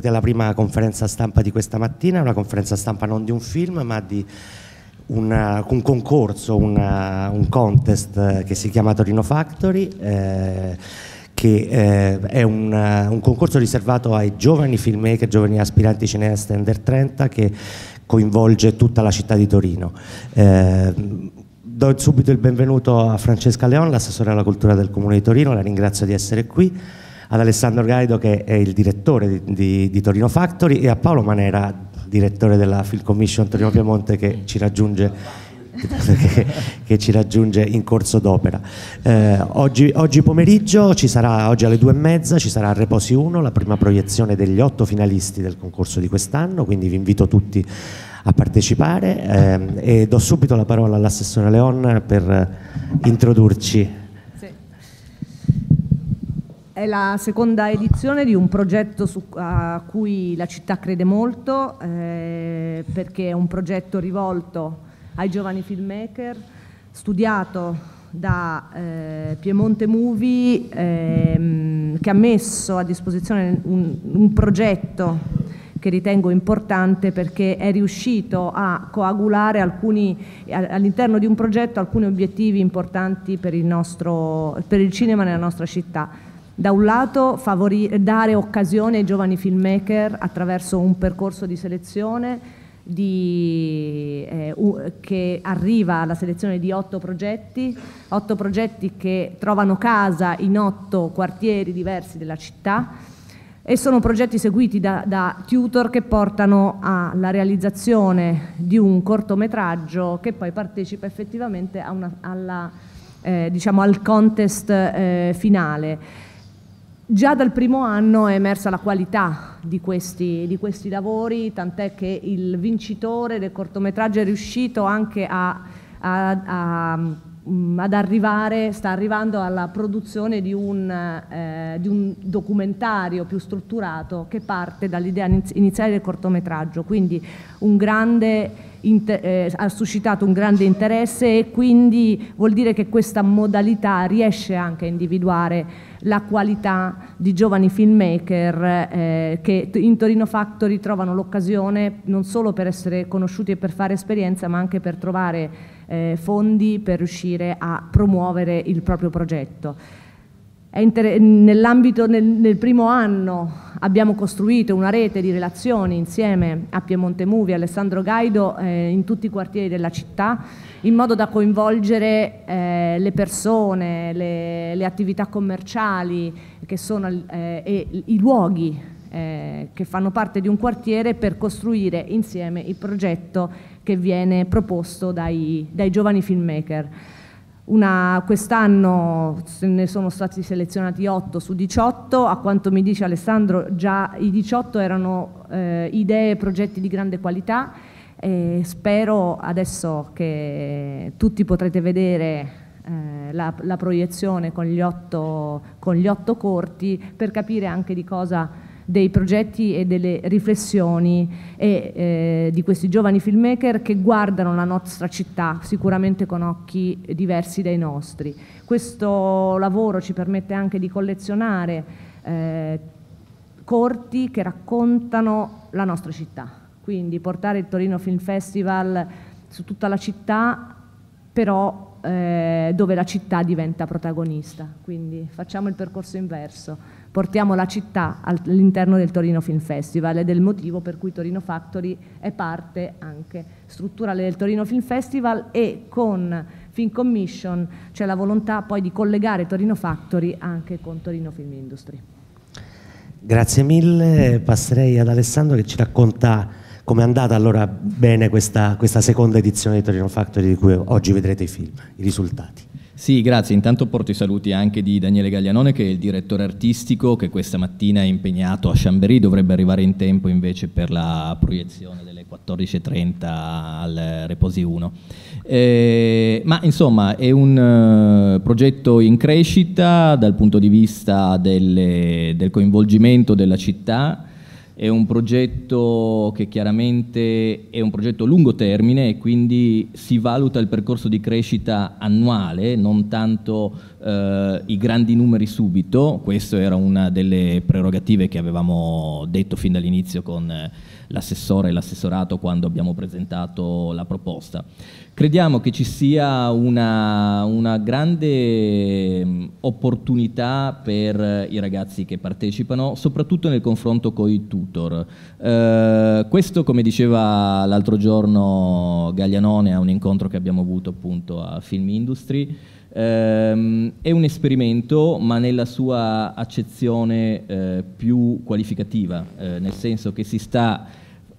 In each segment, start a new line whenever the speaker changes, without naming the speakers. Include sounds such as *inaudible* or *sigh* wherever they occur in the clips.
benvenuti alla prima conferenza stampa di questa mattina, una conferenza stampa non di un film ma di una, un concorso, una, un contest che si chiama Torino Factory. Eh, che eh, è un, un, concorso riservato ai giovani filmmaker, giovani aspiranti cineasti under 30 che coinvolge tutta la città di Torino. Eh, do subito il benvenuto a Francesca Leon, l'assessore alla cultura del Comune di Torino, la ringrazio di essere qui ad Alessandro Gaido che è il direttore di, di, di Torino Factory e a Paolo Manera, direttore della Film Commission Torino Piemonte che ci raggiunge che, *laughs* che, ci raggiunge in corso d'opera. Eh, oggi, oggi, pomeriggio, ci sarà, oggi alle due e mezza, ci sarà Reposi 1 la prima proiezione degli otto finalisti del concorso di quest'anno, quindi vi invito tutti a partecipare eh, e do subito la parola all'assessore Leon per introdurci
è la seconda edizione di un progetto su, a cui la città crede molto eh, perché è un progetto rivolto ai giovani filmmaker, studiato da eh, Piemonte Movie ehm, che ha messo a disposizione un, un progetto che ritengo importante perché è riuscito a coagulare all'interno di un progetto alcuni obiettivi importanti per il, nostro, per il cinema nella nostra città da un lato dare occasione ai giovani filmmaker attraverso un percorso di selezione di, eh, che arriva alla selezione di otto progetti, otto progetti che trovano casa in otto quartieri diversi della città e sono progetti seguiti da, da tutor che portano alla realizzazione di un cortometraggio che poi partecipa effettivamente una, alla, eh, diciamo al contest eh, finale. Già dal primo anno è emersa la qualità di questi, di questi lavori, tant'è che il vincitore del cortometraggio è riuscito anche a, a, a, mm, ad arrivare, sta arrivando alla produzione di un, eh, di un, documentario più strutturato che parte dall'idea iniziale del cortometraggio, quindi un grande eh, ha suscitato un grande interesse e quindi vuol dire che questa modalità riesce anche a individuare la qualità di giovani filmmaker eh, che in Torino Factory trovano l'occasione non solo per essere conosciuti e per fare esperienza ma anche per trovare eh, fondi per riuscire a promuovere il proprio progetto. Nell'ambito, nel, nel, primo anno abbiamo costruito una rete di relazioni insieme a Piemonte Movie, Alessandro Gaido, eh, in tutti i quartieri della città, in modo da coinvolgere eh, le persone, le, le, attività commerciali sono, eh, e i luoghi eh, che fanno parte di un quartiere per costruire insieme il progetto che viene proposto dai, dai giovani filmmaker. Quest'anno ne sono stati selezionati 8 su 18, a quanto mi dice Alessandro già i 18 erano eh, idee e progetti di grande qualità. E spero adesso che tutti potrete vedere eh, la, la, proiezione con gli, otto, con gli otto corti per capire anche di cosa dei progetti e delle riflessioni e, eh, di questi giovani filmmaker che guardano la nostra città sicuramente con occhi diversi dai nostri. Questo lavoro ci permette anche di collezionare eh, corti che raccontano la nostra città, quindi portare il Torino Film Festival su tutta la città, però eh, dove la città diventa protagonista, quindi facciamo il percorso inverso. Portiamo la città all'interno del Torino Film Festival ed è il motivo per cui Torino Factory è parte anche strutturale del Torino Film Festival e con Film Commission c'è la volontà poi di collegare Torino Factory anche con Torino Film Industry.
Grazie mille, passerei ad Alessandro che ci racconta come è andata allora bene questa, questa seconda edizione di Torino Factory di cui oggi vedrete i film, i risultati.
Sì, grazie. Intanto porto i saluti anche di Daniele Gaglianone che è il direttore artistico che questa mattina è impegnato a Chambéry, dovrebbe arrivare in tempo invece per la proiezione delle 14.30 al Reposi 1. Eh, ma insomma è un uh, progetto in crescita dal punto di vista delle, del coinvolgimento della città è un progetto che chiaramente è un progetto a lungo termine e quindi si valuta il percorso di crescita annuale, non tanto eh, i grandi numeri subito, questa era una delle prerogative che avevamo detto fin dall'inizio con eh, l'assessore e l'assessorato quando abbiamo presentato la proposta. Crediamo che ci sia una, una grande mm, opportunità per i ragazzi che partecipano, soprattutto nel confronto con i tutor. Eh, questo, come diceva l'altro giorno Gaglianone a un incontro che abbiamo avuto appunto a Film Industry, ehm, è un esperimento ma nella sua accezione eh, più qualificativa, eh, nel senso che si sta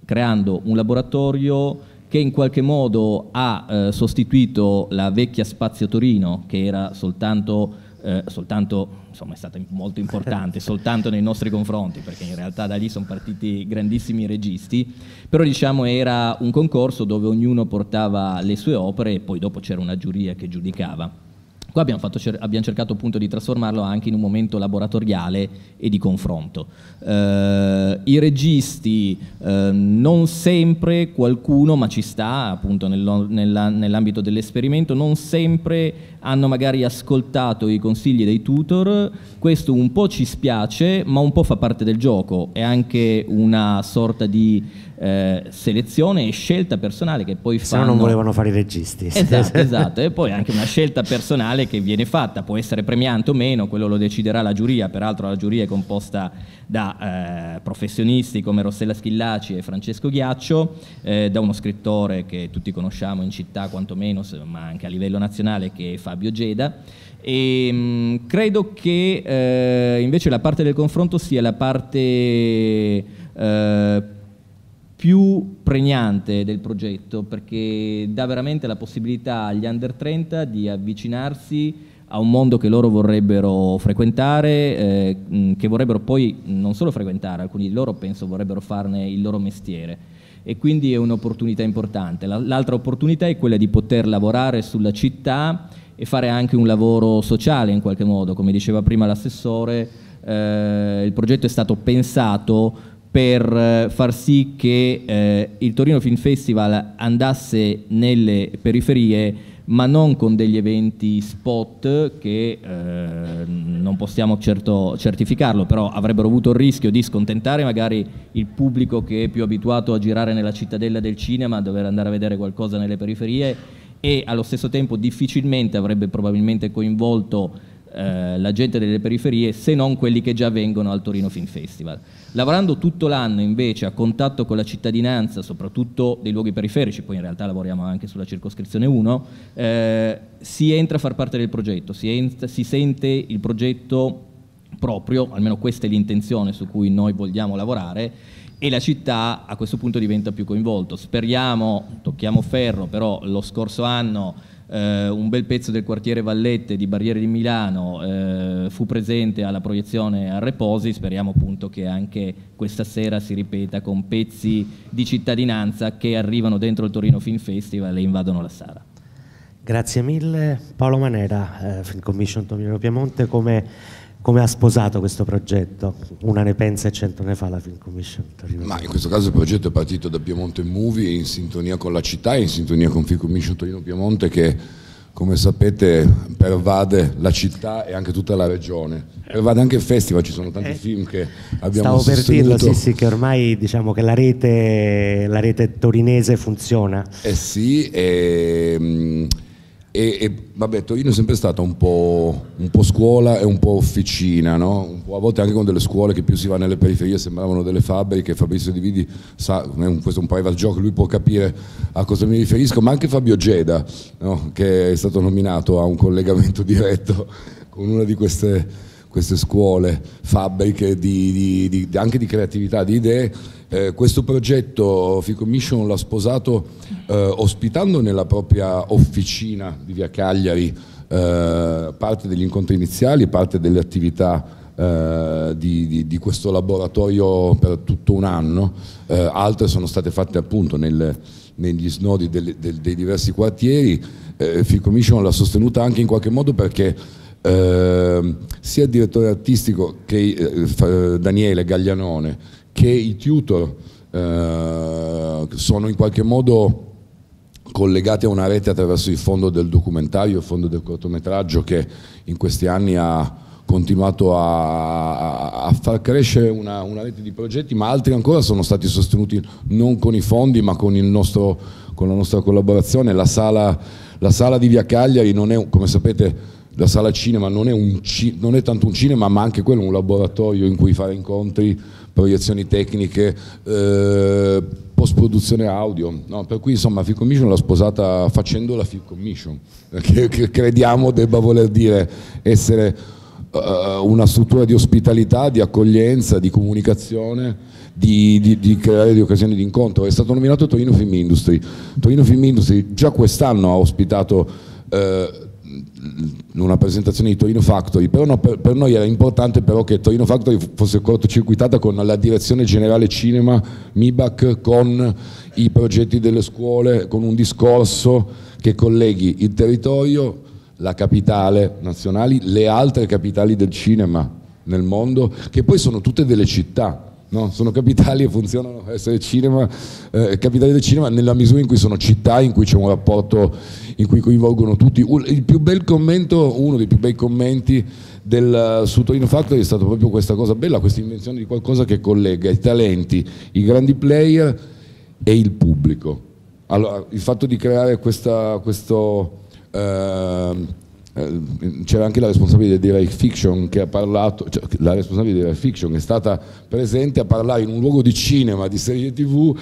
creando un laboratorio che in qualche modo ha eh, sostituito la vecchia Spazio Torino, che era soltanto, eh, soltanto insomma è stata molto importante, *laughs* soltanto nei nostri confronti, perché in realtà da lì sono partiti grandissimi registi, però diciamo era un concorso dove ognuno portava le sue opere e poi dopo c'era una giuria che giudicava. Qua abbiamo, fatto, abbiamo, cercato appunto di trasformarlo anche in un momento laboratoriale e di confronto. Eh, I registi, eh, non sempre qualcuno, ma ci sta appunto nel, nella, nell'ambito dell'esperimento, non sempre hanno magari ascoltato i consigli dei tutor, questo un po' ci spiace, ma un po' fa parte del gioco, è anche una sorta di eh, selezione e scelta personale che poi fanno...
Se no non volevano fare i registi.
Esatto, *laughs* esatto, e poi anche una scelta personale che viene fatta, può essere premiante o meno, quello lo deciderà la giuria, peraltro la giuria è composta da eh, professionisti come Rossella Schillaci e Francesco Ghiaccio, eh, da uno scrittore che tutti conosciamo in città quantomeno, ma anche a livello nazionale, che è Fabio Geda. E mh, mm, credo che eh, invece la parte del confronto sia la parte eh, più pregnante del progetto perché dà veramente la possibilità agli under 30 di avvicinarsi a un mondo che loro vorrebbero frequentare, eh, che vorrebbero poi non solo frequentare, alcuni di loro penso vorrebbero farne il loro mestiere e quindi è un'opportunità importante. L'altra opportunità è quella di poter lavorare sulla città e fare anche un lavoro sociale in qualche modo, come diceva prima l'assessore, eh, il progetto è stato pensato per eh, far sì che eh, il Torino Film Festival andasse nelle periferie ma non con degli eventi spot che eh, non possiamo certo certificarlo, però avrebbero avuto il rischio di scontentare magari il pubblico che è più abituato a girare nella cittadella del cinema, a dover andare a vedere qualcosa nelle periferie e allo stesso tempo difficilmente avrebbe probabilmente coinvolto eh, la gente delle periferie se non quelli che già vengono al Torino Film Festival. Lavorando tutto l'anno invece a contatto con la cittadinanza, soprattutto dei luoghi periferici, poi in realtà lavoriamo anche sulla circoscrizione 1, eh, si entra a far parte del progetto, si, entra, si sente il progetto proprio, almeno questa è l'intenzione su cui noi vogliamo lavorare, e la città a questo punto diventa più coinvolto. Speriamo, tocchiamo ferro, però lo scorso anno eh, un bel pezzo del quartiere Vallette di Barriere di Milano eh, fu presente alla proiezione a Reposi, speriamo appunto che anche questa sera si ripeta con pezzi di cittadinanza che arrivano dentro il Torino Film Festival e invadono la sala.
Grazie mille. Paolo Manera, eh, Film Commission Torino Piemonte, come come ha sposato questo progetto? Una ne pensa e cento ne fa la Film Commission Torino.
Ma in questo caso il progetto è partito da Piemonte Movie in sintonia con la città e in sintonia con Film Commission Torino Piemonte che come sapete pervade la città e anche tutta la regione. Pervade anche il festival, ci sono tanti eh, film che abbiamo
Stavo per dirlo, sì, sì, che ormai diciamo che la rete, la rete torinese funziona.
Eh sì, e, mm, e, e, vabbè, Torino è sempre stata un po', un po', scuola e un po' officina, no? a volte anche con delle scuole che più si va nelle periferie sembravano delle fabbriche, Fabrizio Dividi sa, questo è un private joke, lui può capire a cosa mi riferisco, ma anche Fabio Geda, no? che è stato nominato a un collegamento *laughs* diretto con una di queste, queste scuole, fabbriche di, di, di, anche di creatività, di idee eh, questo progetto Ficommission l'ha sposato eh, ospitando nella propria officina di via Cagliari eh, parte degli incontri iniziali, parte delle attività eh, di, di, di, questo laboratorio per tutto un anno, eh, altre sono state fatte appunto nel, negli snodi del, del, dei diversi quartieri. Eh, Ficommission l'ha sostenuta anche in qualche modo perché eh, sia il direttore artistico che eh, Daniele Gaglianone che i tutor eh, sono in qualche modo collegati a una rete attraverso il fondo del documentario, il fondo del cortometraggio che in questi anni ha continuato a, a far crescere una, una, rete di progetti, ma altri ancora sono stati sostenuti non con i fondi ma con, nostro, con la nostra collaborazione. La sala, la sala, di Via Cagliari non è, come sapete, la sala cinema non è, un, non è tanto un cinema ma anche quello un laboratorio in cui fare incontri, proiezioni tecniche, eh, post produzione audio, no? per cui insomma Film Commission l'ha sposata facendo la Film Commission, *laughs* che, che crediamo debba voler dire essere uh, una struttura di ospitalità, di accoglienza, di comunicazione, di, di, di, creare di occasioni di incontro. È stato nominato Torino Film Industry. Torino Film Industry già quest'anno ha ospitato uh, una presentazione di Torino Factory, però no, per, per, noi era importante però che Torino Factory fosse cortocircuitata con la direzione generale cinema MIBAC, con i progetti delle scuole, con un discorso che colleghi il territorio, la capitale nazionale, le altre capitali del cinema nel mondo, che poi sono tutte delle città. No, sono capitali e funzionano essere cinema, eh, capitali del cinema nella misura in cui sono città in cui c'è un rapporto in cui coinvolgono tutti. Commento, uno dei più bei commenti del, su Torino Factory è stato proprio questa cosa bella, questa invenzione di qualcosa che collega i talenti, i grandi player e il pubblico. Allora, il fatto di creare questa, questo... Eh, c'era anche la responsabile di Rai Fiction che ha parlato, cioè, la responsabile di Rai Fiction è stata presente a parlare in un luogo di cinema, di serie tv,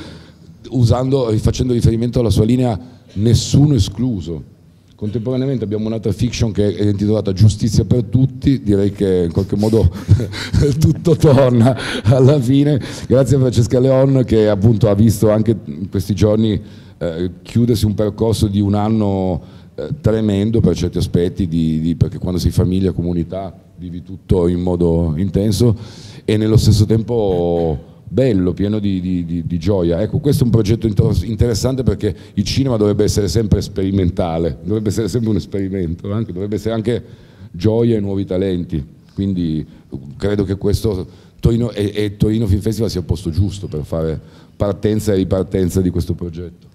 usando, facendo riferimento alla sua linea nessuno escluso. Contemporaneamente abbiamo un'altra fiction che è intitolata Giustizia per tutti, direi che in qualche modo *laughs* tutto torna alla fine. Grazie a Francesca Leon che appunto ha visto anche in questi giorni eh, chiudersi un percorso di un anno eh, tremendo per certi aspetti, di, di, perché quando sei famiglia, comunità, vivi tutto in modo intenso e nello stesso tempo bello, pieno di, di, di, gioia. Ecco, questo è un progetto interessante perché il cinema dovrebbe essere sempre sperimentale, dovrebbe essere sempre un esperimento, anche, dovrebbe essere anche gioia e nuovi talenti. Quindi credo che questo Torino e, e Torino Film Festival sia il posto giusto per fare partenza e ripartenza di questo progetto.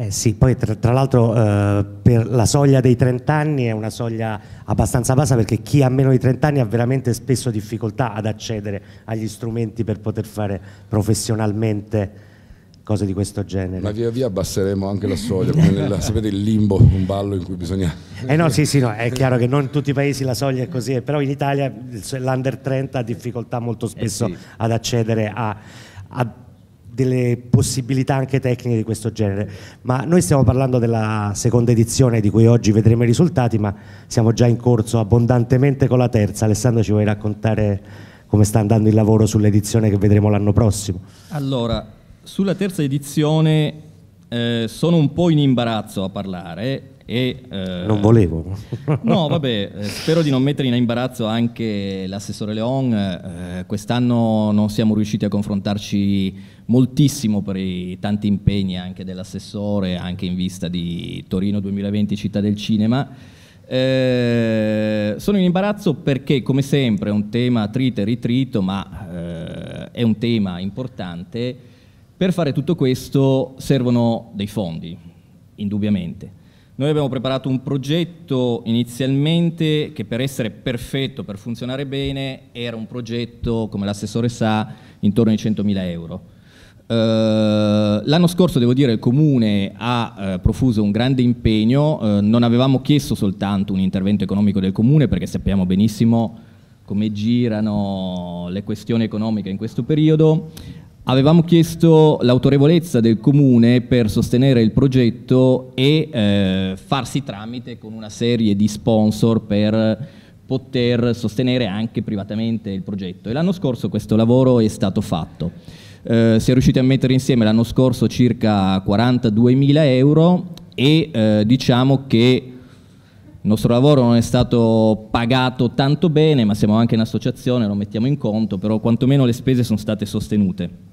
Eh sì, poi tra, tra l'altro eh, per la soglia dei 30 anni è una soglia abbastanza bassa perché chi ha meno di 30 anni ha veramente spesso difficoltà ad accedere agli strumenti per poter fare professionalmente cose di questo genere.
Ma via via abbasseremo anche la soglia, come nella, *laughs* sapete il limbo, un ballo in cui bisogna...
Eh no, sì, sì, no, è chiaro che non in tutti i paesi la soglia è così, però in Italia l'under 30 ha difficoltà molto spesso eh sì. ad accedere a, a delle possibilità anche tecniche di questo genere, ma noi stiamo parlando della seconda edizione di cui oggi vedremo i risultati, ma siamo già in corso abbondantemente con la terza. Alessandro ci vuoi raccontare come sta andando il lavoro sull'edizione che vedremo l'anno prossimo?
Allora, sulla terza edizione eh, sono un po' in imbarazzo a parlare e,
eh, non volevo.
no, vabbè, eh, spero di non mettere in imbarazzo anche l'assessore Leon. Eh, quest'anno non siamo riusciti a confrontarci moltissimo per i tanti impegni anche dell'assessore, anche in vista di Torino 2020 Città del Cinema. Eh, sono in imbarazzo perché, come sempre, è un tema trito e ritrito, ma eh, è un tema importante. Per fare tutto questo servono dei fondi, indubbiamente. Noi abbiamo preparato un progetto inizialmente che per essere perfetto, per funzionare bene, era un progetto, come l'assessore sa, intorno ai 100.000 euro. Uh, l'anno scorso, devo dire, il Comune ha uh, profuso un grande impegno, uh, non avevamo chiesto soltanto un intervento economico del Comune perché sappiamo benissimo come girano le questioni economiche in questo periodo, Avevamo chiesto l'autorevolezza del comune per sostenere il progetto e eh, farsi tramite con una serie di sponsor per poter sostenere anche privatamente il progetto. E l'anno scorso questo lavoro è stato fatto. Eh, si è riusciti a mettere insieme l'anno scorso circa 42 mila euro e eh, diciamo che il nostro lavoro non è stato pagato tanto bene, ma siamo anche in associazione, lo mettiamo in conto, però quantomeno le spese sono state sostenute.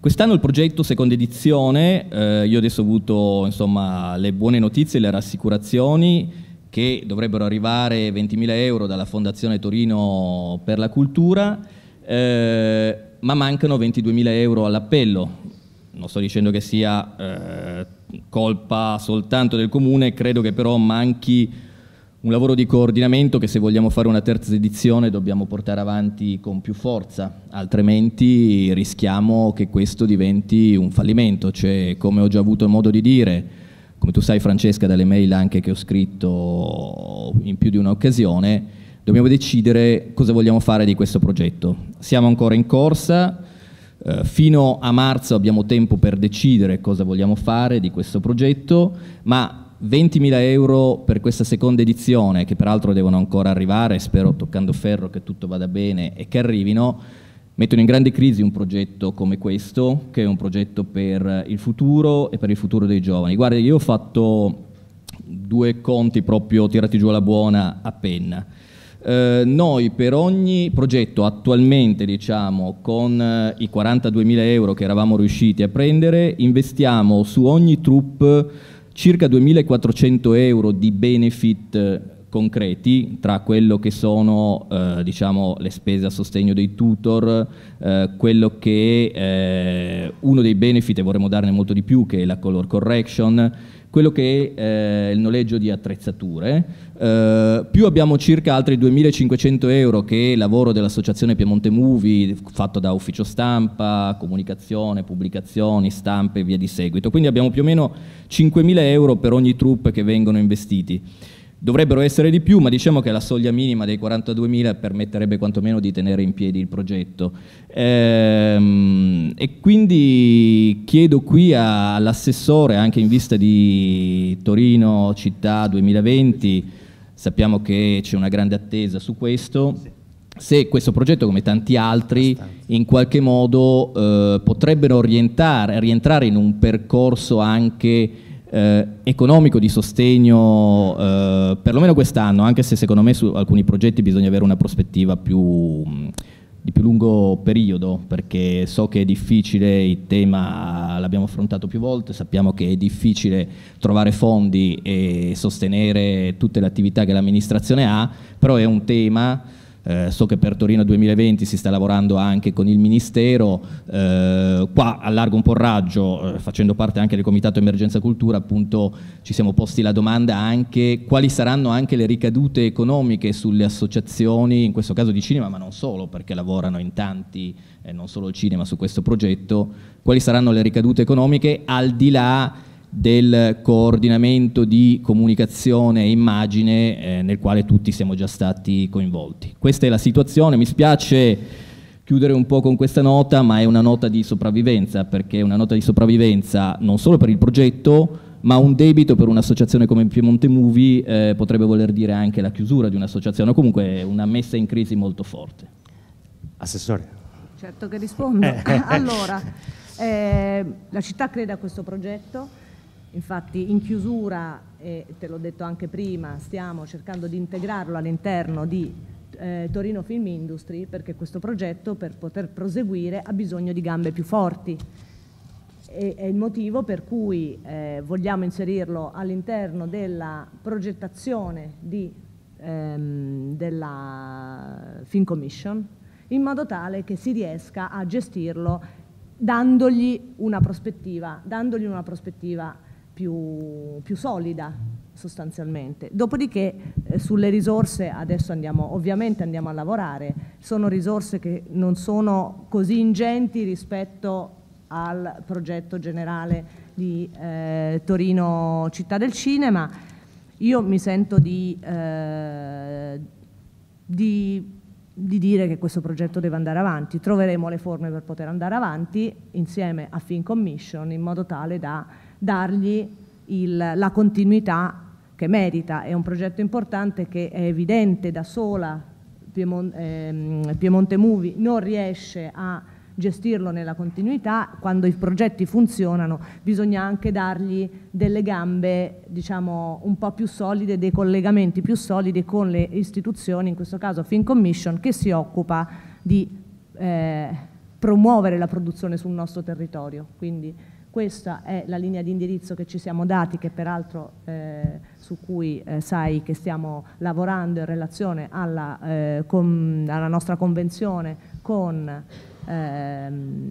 Quest'anno il progetto seconda edizione, eh, io adesso ho avuto insomma, le buone notizie le rassicurazioni che dovrebbero arrivare 20.000 euro dalla Fondazione Torino per la Cultura. Eh, ma mancano 22.000 euro all'appello. Non sto dicendo che sia eh, colpa soltanto del comune, credo che però manchi un lavoro di coordinamento che se vogliamo fare una terza edizione dobbiamo portare avanti con più forza, altrimenti rischiamo che questo diventi un fallimento, cioè come ho già avuto modo di dire, come tu sai Francesca dalle mail anche che ho scritto in più di un'occasione, dobbiamo decidere cosa vogliamo fare di questo progetto. Siamo ancora in corsa, eh, fino a marzo abbiamo tempo per decidere cosa vogliamo fare di questo progetto, ma 20.000 euro per questa seconda edizione, che peraltro devono ancora arrivare, spero toccando ferro che tutto vada bene e che arrivino, mettono in grande crisi un progetto come questo, che è un progetto per il futuro e per il futuro dei giovani. Guarda, io ho fatto due conti proprio tirati giù alla buona a penna. Eh, noi per ogni progetto attualmente diciamo con eh, i 42.000 euro che eravamo riusciti a prendere investiamo su ogni troupe circa 2.400 euro di benefit eh, concreti tra quello che sono eh, diciamo, le spese a sostegno dei tutor, eh, quello che è eh, uno dei benefit e vorremmo darne molto di più che è la color correction, quello che è eh, il noleggio di attrezzature, eh, più abbiamo circa altri 2.500 euro che è lavoro dell'associazione Piemonte Movie fatto da ufficio stampa, comunicazione, pubblicazioni, stampe e via di seguito. Quindi abbiamo più o meno 5.000 euro per ogni troupe che vengono investiti. Dovrebbero essere di più, ma diciamo che la soglia minima dei 42.000 permetterebbe quantomeno di tenere in piedi il progetto. Ehm, e quindi chiedo qui all'assessore, anche in vista di Torino Città 2020, sappiamo che c'è una grande attesa su questo, se questo progetto, come tanti altri, in qualche modo eh, potrebbero rientrare in un percorso anche eh, economico di sostegno, eh, perlomeno quest'anno, anche se secondo me su alcuni progetti bisogna avere una prospettiva più, di più lungo periodo, perché so che è difficile, il tema l'abbiamo affrontato più volte, sappiamo che è difficile trovare fondi e sostenere tutte le attività che l'amministrazione ha, però è un tema eh, so che per Torino 2020 si sta lavorando anche con il Ministero, eh, qua allargo un po' il raggio, eh, facendo parte anche del Comitato Emergenza Cultura, appunto ci siamo posti la domanda anche quali saranno anche le ricadute economiche sulle associazioni, in questo caso di cinema, ma non solo, perché lavorano in tanti, non solo il cinema, su questo progetto, quali saranno le ricadute economiche al di là del coordinamento di comunicazione e immagine eh, nel quale tutti siamo già stati coinvolti. Questa è la situazione, mi spiace chiudere un po' con questa nota, ma è una nota di sopravvivenza, perché è una nota di sopravvivenza non solo per il progetto, ma un debito per un'associazione come Piemonte Movie eh, potrebbe voler dire anche la chiusura di un'associazione, o comunque una messa in crisi molto forte.
Assessore.
Certo che rispondo. *laughs* allora, eh, la città crede a questo progetto, Infatti in chiusura, e te l'ho detto anche prima, stiamo cercando di integrarlo all'interno di eh, Torino Film Industry perché questo progetto per poter proseguire ha bisogno di gambe più forti. E, è il motivo per cui eh, vogliamo inserirlo all'interno della progettazione di, ehm, della Film Commission in modo tale che si riesca a gestirlo dandogli una prospettiva, dandogli una prospettiva più, più solida sostanzialmente. Dopodiché eh, sulle risorse adesso andiamo, ovviamente andiamo a lavorare, sono risorse che non sono così ingenti rispetto al progetto generale di eh, Torino Città del Cinema. Io mi sento di, eh, di, di dire che questo progetto deve andare avanti, troveremo le forme per poter andare avanti insieme a Fin Commission in modo tale da dargli il, la continuità che merita. È un progetto importante che è evidente da sola, Piemont, ehm, Piemonte Movie non riesce a gestirlo nella continuità, quando i progetti funzionano bisogna anche dargli delle gambe diciamo, un po' più solide, dei collegamenti più solidi con le istituzioni, in questo caso Fin Commission, che si occupa di eh, promuovere la produzione sul nostro territorio. Quindi, questa è la linea di indirizzo che ci siamo dati, che peraltro eh, su cui eh, sai che stiamo lavorando in relazione alla, eh, con, alla nostra convenzione con ehm,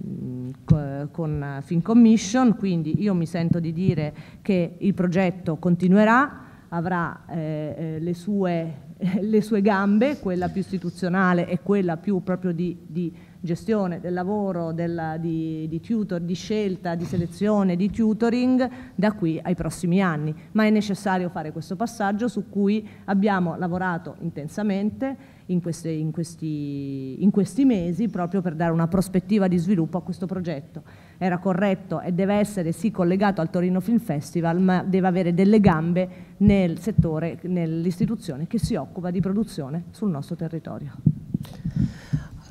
con Film Commission, quindi io mi sento di dire che il progetto continuerà, avrà eh, eh le, sue, *laughs* le, sue, gambe, quella più istituzionale e quella più proprio di, di gestione del lavoro, della, di, di, tutor, di scelta, di selezione, di tutoring da qui ai prossimi anni, ma è necessario fare questo passaggio su cui abbiamo lavorato intensamente in, queste, in, questi, in questi mesi proprio per dare una prospettiva di sviluppo a questo progetto. Era corretto e deve essere sì collegato al Torino Film Festival, ma deve avere delle gambe nel settore, nell'istituzione che si occupa di produzione sul nostro territorio.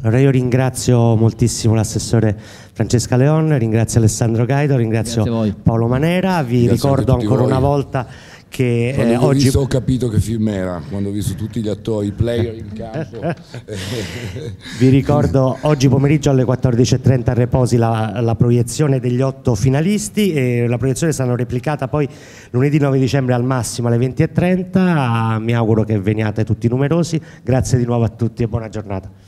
Allora io ringrazio moltissimo l'assessore Francesca Leon, ringrazio Alessandro Gaido, ringrazio Paolo Manera, vi Grazie ricordo ancora voi. una volta che
eh, oggi visto, ho capito che film era quando ho visto tutti gli attori, i player in campo. *laughs*
Vi ricordo oggi pomeriggio alle 14.30 riposi la, la, proiezione degli otto finalisti e la proiezione sarà replicata poi lunedì 9 dicembre al massimo alle 20.30 mi auguro che veniate tutti numerosi. Grazie di nuovo a tutti e buona giornata